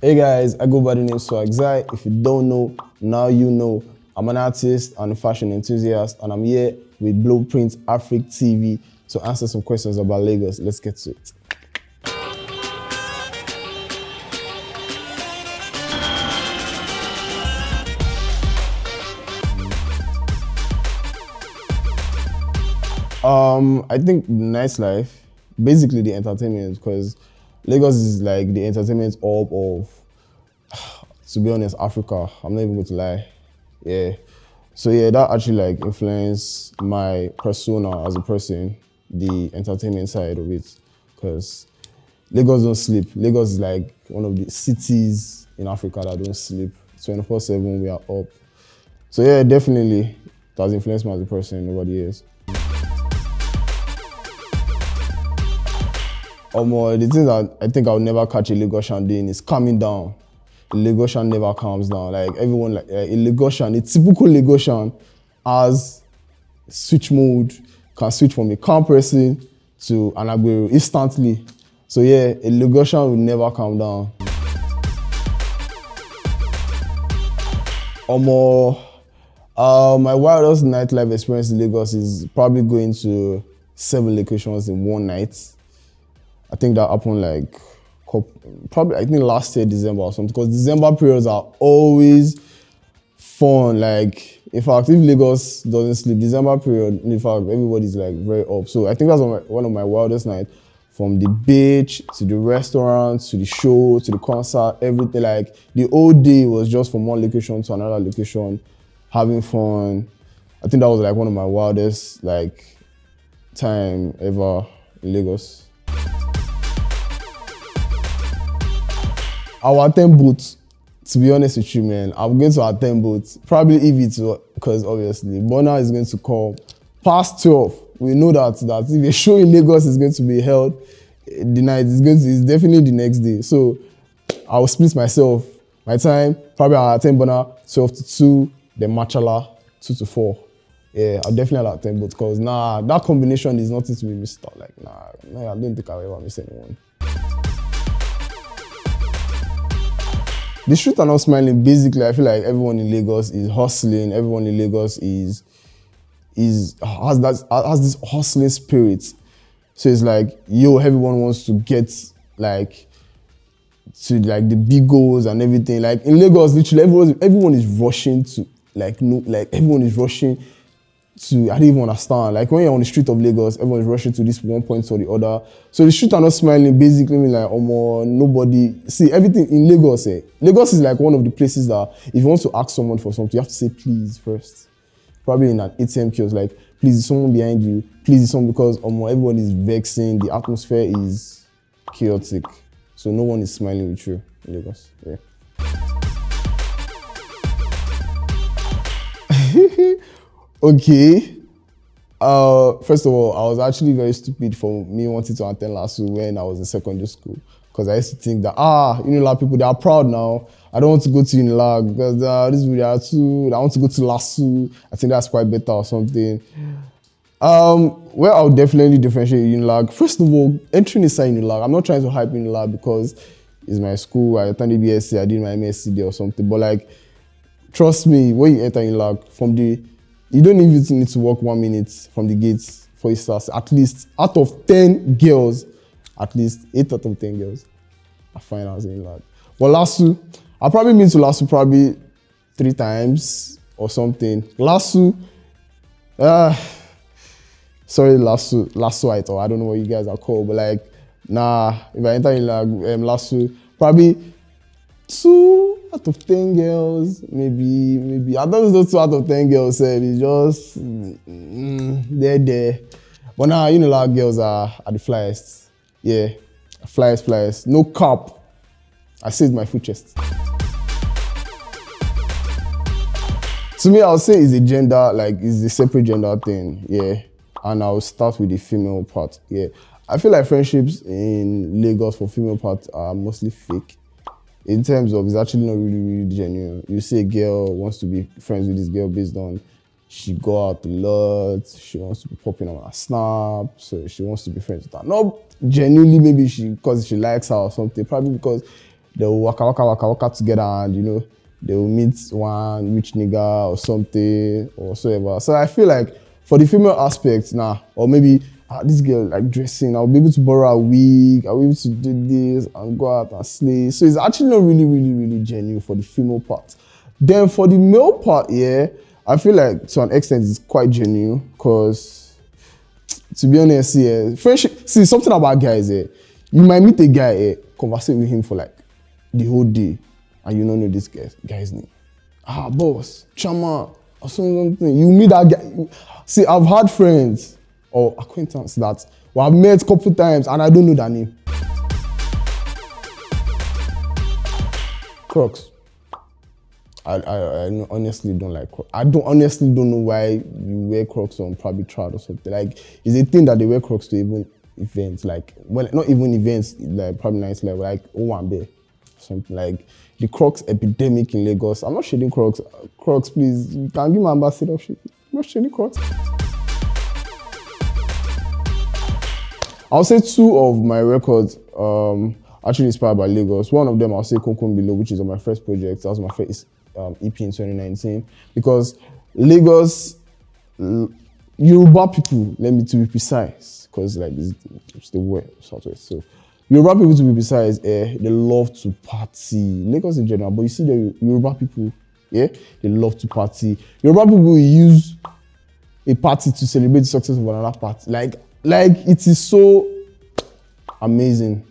Hey guys, I go by the name Swagz.I. If you don't know, now you know. I'm an artist and a fashion enthusiast, and I'm here with Blueprint Africa TV to answer some questions about Lagos. Let's get to it. Um, I think nice life, basically the entertainment, because Lagos is like the entertainment hub of, to be honest, Africa. I'm not even going to lie. Yeah. So yeah, that actually like influenced my persona as a person, the entertainment side of it, because Lagos don't sleep. Lagos is like one of the cities in Africa that don't sleep. 24/7 we are up. So yeah, definitely it has influenced me as a person over the years. Um, the thing that I think I'll never catch a Lagosian doing is calming down. Lagosian never calms down. Like everyone, like uh, a Lagosian, a typical Lagosian has switch mode, can switch from a calm person to an Aguero instantly. So yeah, Lagosian will never calm down. Um, uh, my wildest nightlife experience in Lagos is probably going to seven locations in one night. I think that happened like probably I think last year December or something because December periods are always fun. Like in fact, if Lagos doesn't sleep, December period, in fact, everybody's like very up. So I think that's one of my wildest nights. From the beach to the restaurant to the show to the concert, everything like the whole day was just from one location to another location, having fun. I think that was like one of my wildest like time ever in Lagos. I'll attend both. To be honest with you, man, I'm going to attend both. Probably if it's because obviously Burna is going to come past 12. We know that that if a show in Lagos is going to be held, the night is going to is definitely the next day. So I'll split myself. My time probably I'll attend Burna 12 to 2, then Machala 2 to 4. Yeah, I'll definitely attend both because nah, that combination is nothing to be missed out. Like nah, nah, I don't think I'll ever miss anyone. The truth are not smiling. Basically, I feel like everyone in Lagos is hustling. Everyone in Lagos is is has that has this hustling spirit. So it's like yo, everyone wants to get like to like the big goals and everything. Like in Lagos, literally everyone everyone is rushing to like no like everyone is rushing to I don't even understand. Like when you're on the street of Lagos, everyone's rushing to this one point or the other. So the street are not smiling, basically mean like oh nobody see everything in Lagos. Eh? Lagos is like one of the places that if you want to ask someone for something, you have to say please first. Probably in an ATM kiosk, like please is someone behind you, please is someone because um, everyone is vexing, the atmosphere is chaotic. So no one is smiling with you in Lagos. Yeah. Okay. Uh, first of all, I was actually very stupid for me wanting to attend LASU when I was in secondary school. Because I used to think that, ah, Unilag people, they are proud now. I don't want to go to Unilag because uh, this video are too, I want to go to LASU. I think that's quite better or something. Um, well, I'll definitely differentiate Unilag. First of all, entering inside Unilag, I'm not trying to hype Unilag because it's my school. I attended BSc, I did my MSc there or something. But like, trust me, when you enter Unilag, from the you don't even need to walk one minute from the gates for it starts. At least out of 10 girls, at least 8 out of 10 girls are fine as in lad. But LASU, I probably been to LASU probably three times or something. LASU, uh, sorry, LASU, LASU I thought, I don't know what you guys are called, but like, nah, if I enter in like, um, LASU, probably two out of ten girls, maybe, maybe. I don't know two out of ten girls said it's just mm, they're there. But now you know a lot of girls are, are the flyest. Yeah. Flyest, flyest. No cap. I saved my foot chest. to me, I'll say it's a gender, like it's a separate gender thing, yeah. And I'll start with the female part, yeah. I feel like friendships in Lagos for female part are mostly fake in terms of it's actually not really, really genuine. You see a girl wants to be friends with this girl based on she go out a lot, she wants to be popping on her snap, so she wants to be friends with her. Not genuinely, maybe she because she likes her or something, probably because they'll waka waka waka waka together and you know they'll meet one rich nigga or something or whatever. So I feel like for the female aspect now, nah, or maybe ah, this girl like dressing, I'll be able to borrow a wig, I'll be able to do this and go out and slay. So it's actually not really, really, really genuine for the female part. Then for the male part, yeah, I feel like to an extent it's quite genuine because to be honest, yeah, friendship. See something about guys, yeah, you might meet a guy, yeah, conversing with him for like the whole day, and you don't know this guy's guy's name. Ah, boss, chama, or something. You meet that guy. See, I've had friends or acquaintances that I've met a couple times and I don't know their name. Crocs. I, I, I honestly don't like Crocs. I don't honestly don't know why you wear Crocs on public trout or something. Like, it's a thing that they wear Crocs to even events, like, well, not even events, like probably nice level, like Owambe, something like the Crocs epidemic in Lagos. I'm not shading Crocs. Crocs, please, you can give my ambassador shit. I'm not shading Crocs. I'll say two of my records um, actually inspired by Lagos. One of them I'll say Kunkun Below, which is on my first project. That was my first um, EP in 2019 because Lagos, Yoruba people, let me to be precise, because like it's, it's the word southwest. So Yoruba people to be precise, eh, they love to party. Lagos in general, but you see the Yoruba people, yeah, they love to party. Yoruba people use a party to celebrate the success of another party. Like, like it is so amazing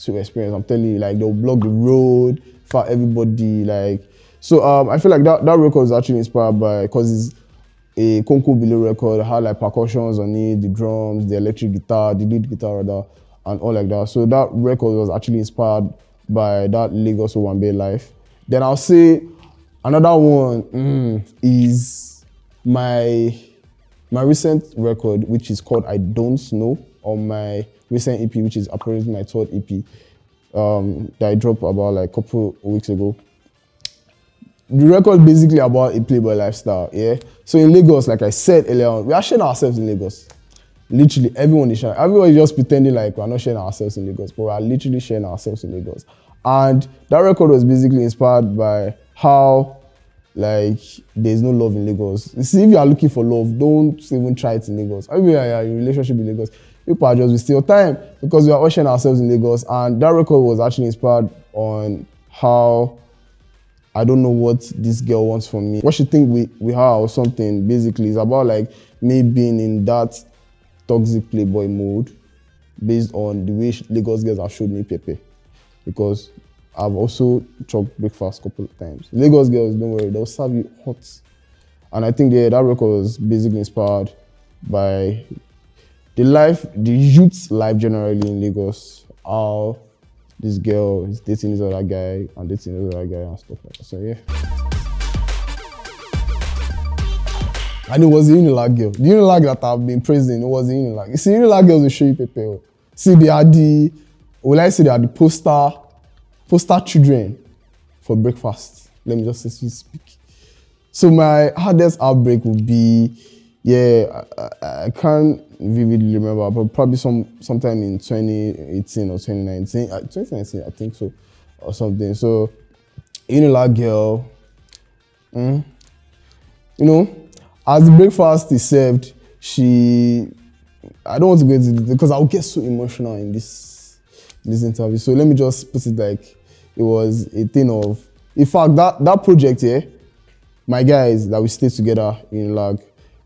to experience. I'm telling you, like they'll block the road for everybody. Like so um, I feel like that, that record is actually inspired by because it's a Konko Below record, it had like percussions on it, the drums, the electric guitar, the lead guitar rather, and all like that. So that record was actually inspired by that Lagos Owambe life. Then I'll say another one mm, is my my recent record, which is called I Don't Know, on my recent EP, which is apparently my third EP, um, that I dropped about like a couple weeks ago the record basically about a playboy lifestyle, yeah. So in Lagos, like I said earlier on, we are sharing ourselves in Lagos. Literally, everyone is sharing. Everyone is just pretending like we're not sharing ourselves in Lagos, but we are literally sharing ourselves in Lagos. And that record was basically inspired by how like there's no love in Lagos. See, if you are looking for love, don't even try it in Lagos. I mean, yeah, in relationship in Lagos, people are just wasting your time because we are all sharing ourselves in Lagos. And that record was actually inspired on how I don't know what this girl wants from me. What she think we, we have or something basically it's about like me being in that toxic playboy mode based on the way Lagos girls have showed me Pepe. Because I've also chopped breakfast a couple of times. Lagos girls, don't worry, they'll serve you hot. And I think yeah, that record was basically inspired by the life, the youth's life generally in Lagos. How this girl is dating this other guy and dating this other guy and stuff like that. So yeah. And it was the Unilag girl. The Unilag that I've been praising, it was the Unilag. See, Unilag girls will show you paper. See, they are the, will I say they are the poster, poster children for breakfast. Let me just speak. So my hardest outbreak would be yeah, I, I, can't vividly remember, but probably some sometime in 2018 or 2019, uh, 2019, I think so, or something. So, Unilag girl, mm, you know, as the breakfast is served, she, I don't want to go into because I'll get so emotional in this this interview. So let me just put it like it was a thing of, in fact, that that project here, my guys that we stayed together in like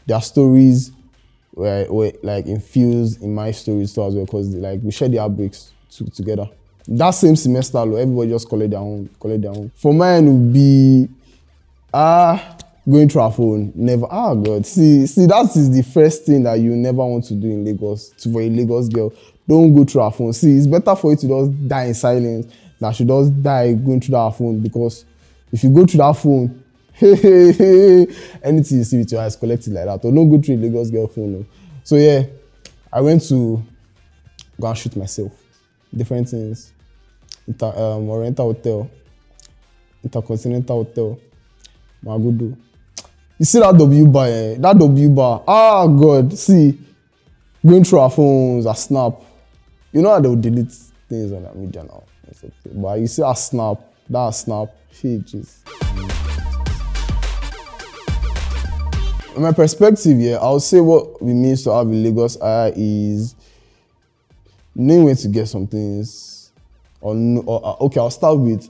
their stories were, were like infused in my stories too as well because like we share the outbreaks to, together. That same semester, everybody just collect their own, collect their own. For mine would be ah going through a phone. Never. Ah God. See, see, that is the first thing that you never want to do in Lagos to, for a Lagos girl. Don't go through a phone. See, it's better for you to just die in silence than she just die going through that phone because if you go through that phone, anything you see with your eyes collected like that or no good through Lagos girl phone. No. So yeah, I went to go and shoot myself. Different things. Inter, um, Oriental Hotel, Intercontinental Hotel, Magodo. You see that W bar, eh? That W bar. Ah God, see, going through our phones, our snap. You know how they'll delete things on media now. something. But you see a snap, that snap, he just. In my perspective, yeah, I say what we mean to have a Lagos Eye is knowing when to get some things. Or, or uh, okay, I'll start with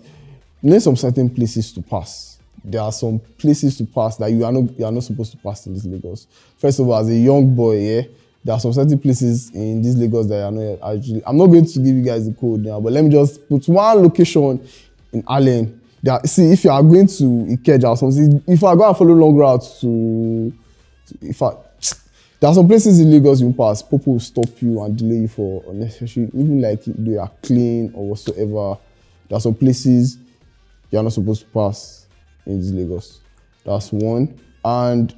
knowing some certain places to pass. There are some places to pass that you are not you are not supposed to pass in this Lagos. First of all, as a young boy, yeah, there are some certain places in this Lagos that are not actually. I'm not going to give you guys the code now, but let me just put one location in Allen. That see if you are going to Ikeja or something. If I go and follow long route to, to if I there are some places in Lagos you pass, people will stop you and delay you for unnecessary, even like they are clean or whatsoever. There are some places you are not supposed to pass in this Lagos. That's one. And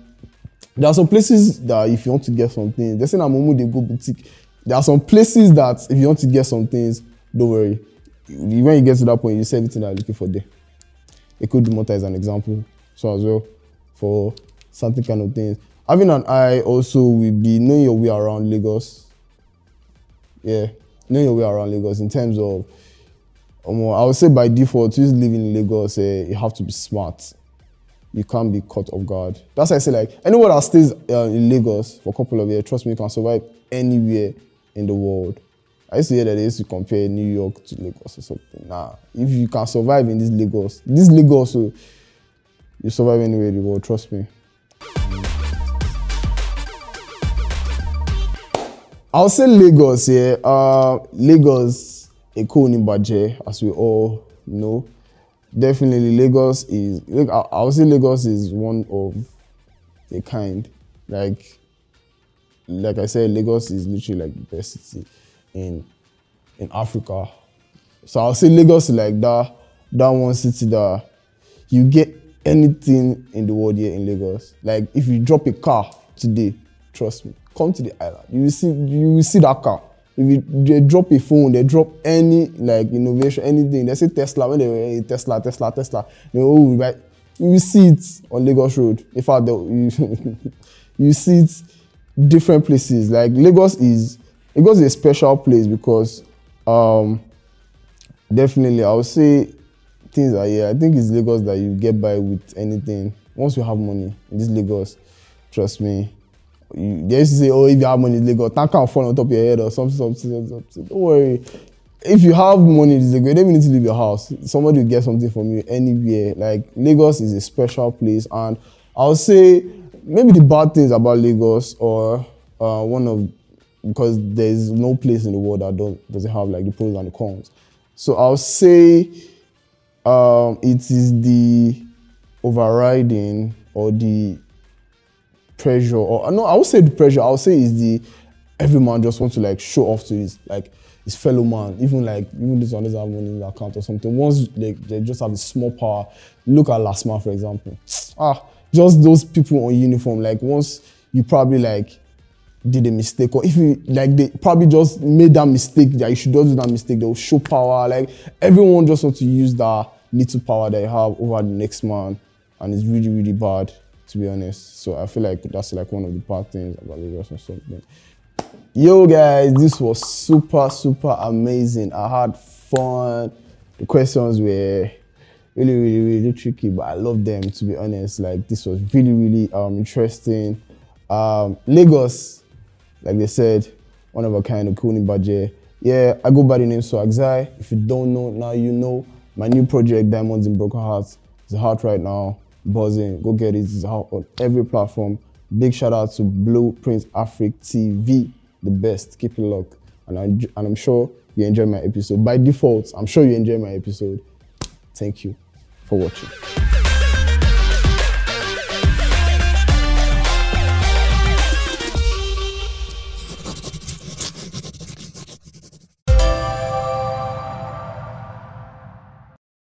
there are some places that if you want to get something, they say na Momo they go boutique. There are some places that if you want to get some things, don't worry. When you get to that point, you see everything that you're looking for there. Ekodumota is an example. So as well for certain kind of things. Having an eye also will be knowing your way around Lagos. Yeah, knowing your way around Lagos in terms of, um, I would say by default, just living in Lagos, uh, you have to be smart. You can't be caught off guard. That's why I say like anyone that stays uh, in Lagos for a couple of years, trust me, you can survive anywhere in the world. I used to hear that they used to compare New York to Lagos or something. Nah, if you can survive in this Lagos, this Lagos, so you survive anywhere in the world. Trust me. I'll say Lagos, yeah. Uh, Lagos, Eko Nibaje, as we all know. Definitely, Lagos is. I'll say Lagos is one of a kind. Like, like I said, Lagos is literally like the best city in in Africa. So I'll say Lagos is like that that one city that you get anything in the world here in Lagos. Like if you drop a car today, trust me, come to the island. You will see you will see that car. If you they drop a phone, they drop any like innovation, anything. They say Tesla when they hey, Tesla, Tesla, Tesla. You know, oh, right? You see it on Lagos Road. In fact, you, you see it different places. Like Lagos is Lagos is a special place because um, definitely I would say things are here. I think it's Lagos that you get by with anything. Once you have money this Lagos, trust me, they used to say, oh, if you have money in Lagos, tank can fall on top of your head or something, something, something. Don't worry. If you have money in Lagos, you don't need to leave your house. Somebody will get something from you anywhere. Like Lagos is a special place, and I'll say maybe the bad things about Lagos or uh, one of because there's no place in the world that don't, doesn't have like the pros and the cons. So I'll say um, it is the overriding or the pressure, or no, I would say the pressure. I would say is the every man just wants to like show off to his like his fellow man, even like even this one doesn't have money in the account or something. Once like they just have a small power. Look at last month, for example. Ah, just those people on uniform. Like once you probably like did a mistake or if you like they probably just made that mistake that you should just do that mistake they'll show power like everyone just wants to use that little power they have over the next man and it's really really bad to be honest so i feel like that's like one of the bad things about lagos or something yo guys this was super super amazing i had fun the questions were really really really tricky but i love them to be honest like this was really really um interesting um lagos like they said, one of a kind of Kuni budget. Yeah, I go by the name Swagz.I. If you don't know, now you know. My new project, Diamonds in Broken Hearts, is hot right now. Buzzing. Go get it. It's out on every platform. Big shout out to Blueprint Africa TV, the best. Keep it locked. And, I, and I'm sure you enjoy my episode. By default, I'm sure you enjoy my episode. Thank you for watching.